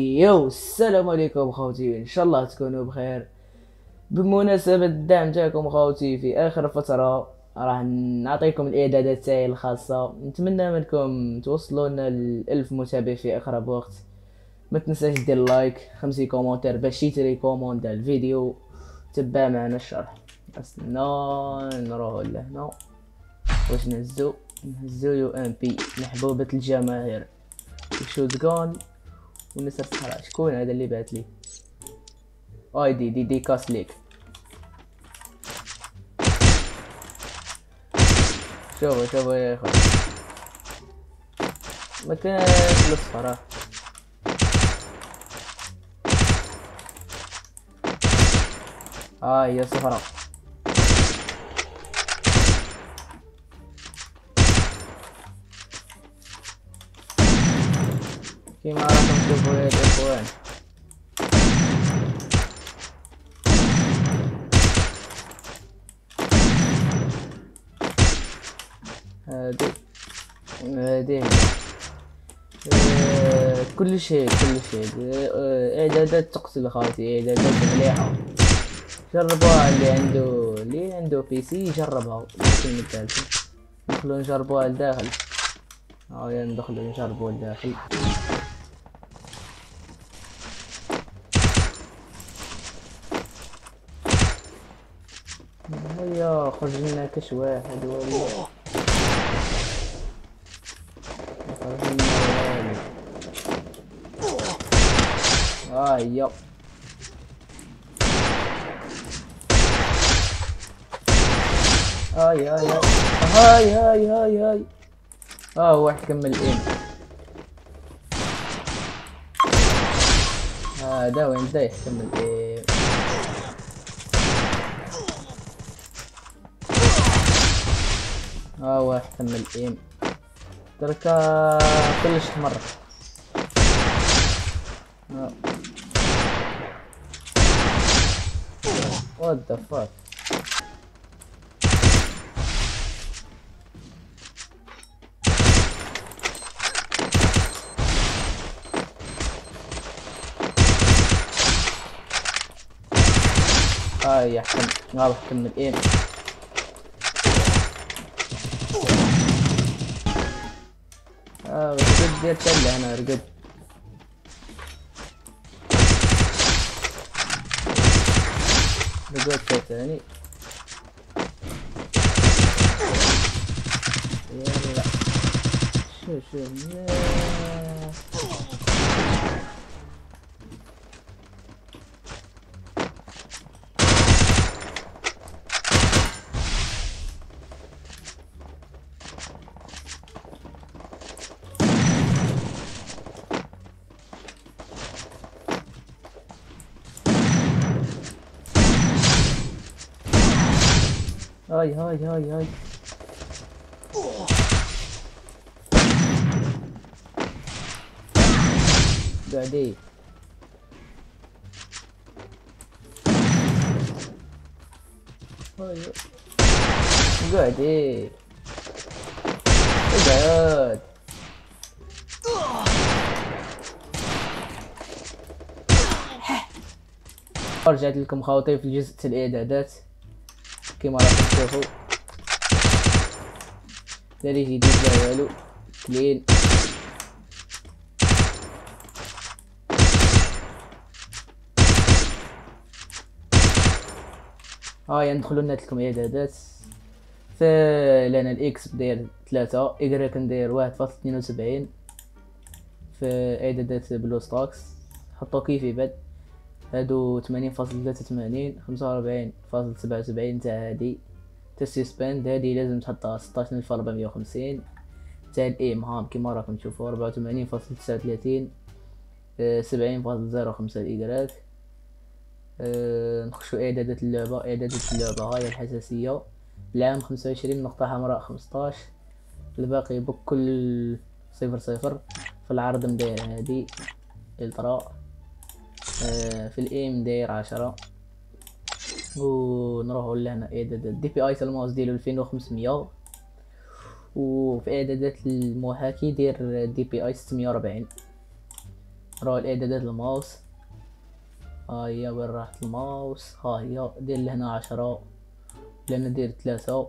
yo السلام عليكم خوتي إن شاء الله تكونوا بخير. بمناسبة الدعم تاعكم خوتي في آخر فترة راح نعطيكم الإعدادات تاعي الخاصة. نتمنى منكم توصلوا لنا الالف متابع في اقرب وقت. ما تنساش دير like خمسي commentaire باش يت recommande الفيديو. تبع معنا الشرح. نو نروحو لهنا. واش نهزو؟ نهزو UMP محبوبة الجماهير. شوت جون ونسر الصحراء شكون هذا اللي بعت لي؟ آي دي دي دي كاس ليك. شوفوا شوفوا يا إخوان. ما كانش الاصفر ها هي صفراء كيما راكم تشوفوا يا الاخوان هادي هادي. آه، كل شيء كل شيء آه، اعدادات تقتل خاوتي اعدادات مليحة جربوها اللي عنده اللي عنده بي سي جربها. لكن الثالثة ندخلوا نجربوها لداخل. ها ندخلوا نجربوها لداخل. هيا خرج لنا كش واحد ولا خرج لنا والو. ها هي هاي هاي هاي. هاي هاي هاي آه واحد كمل ايم هذا وين بدا يكمل ايم آه واحد كمل ايم تركا كلش مرة. وات ذا فاك هاي يا حكم واضح كمل ايم آه رقد دير تله أنا رقد رقد ثاني يلا شو شو هاي هاي هاي هاي. قاعدين هاي. قاعدين اقعد رجعت لكم خاوتي في الجزء الإعدادات. كيما راكم تشوفوا داري جديد لا والو. كلين. هاي ندخلو لكم اعدادات فلنا الإكس داير ثلاثة ايكغيك ندير واحد فاصل اثنين وسبعين. في اعدادات بلو ستوكس حطو كيفي بعد. هادو تمانين فاصل ثلاثة وثمانين خمسة وأربعين فاصل سبعة وسبعين تاع هادي. تاع السسبند هادي لازم تحطها ستاش ألف أربعمية وخمسين تاع الإيم هام كيما راكم تشوفوا أربعة وثمانين فاصل تسعة وثلاثين سبعين فاصل زيرو خمسة الإيكغيك أه نخشو إعدادات اللعبة إعدادات اللعبة هاي الحساسية. العام خمسة وعشرين نقطة حمراء خمسطاش. الباقي بكل صفر صفر. في العرض مداير هادي ultra آه، في ال aim داير عشرة. ونروحو لهنا اعدادات DPI الماوس ديالو الفين وخمسمية. وفي اعدادات المحاكي داير DPI ستمية وربعين راه الاعدادات الماوس. ها هي وين راحت الماوس؟ ها هي دير لهنا عشرة. ولا أنا دير ثلاثة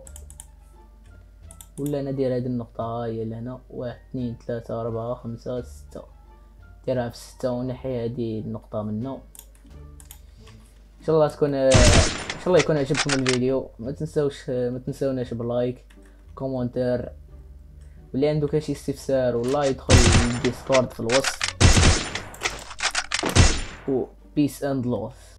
ولا أنا دير هاد النقطة ها هي لهنا. واحد اثنين ثلاثة أربعة خمسة ستة. ديرها في ستة ونحي هادي النقطة منه إن شاء الله تكون إن شاء الله يكون عجبكم الفيديو. ما تنساوش ما تنساوناش بال like commentaire واللي عنده كاش استفسار والله يدخل ال Discord في الوسط و بيس اند لوث